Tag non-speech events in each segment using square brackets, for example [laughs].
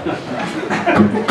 [laughs]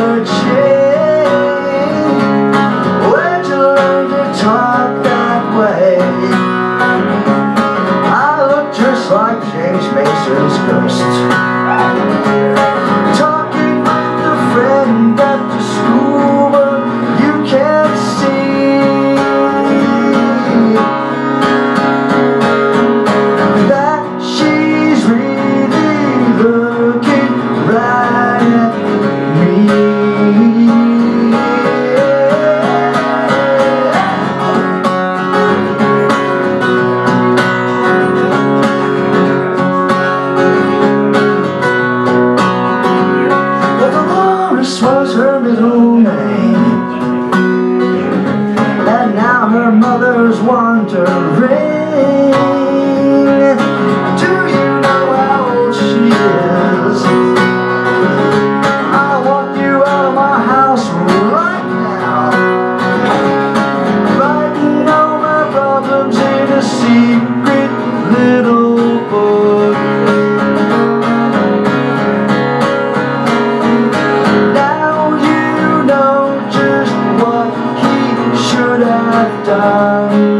away I look just like James Mason's ghost. her mother's wandering done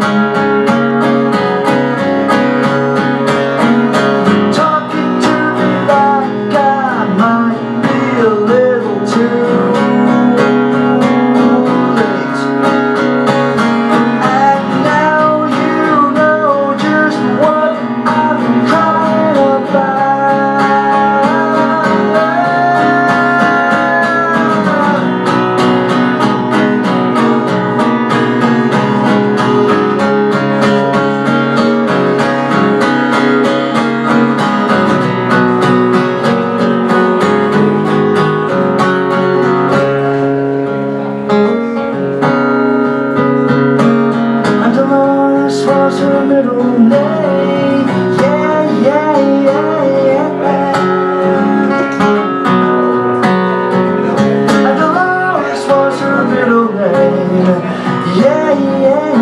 yeah, yeah.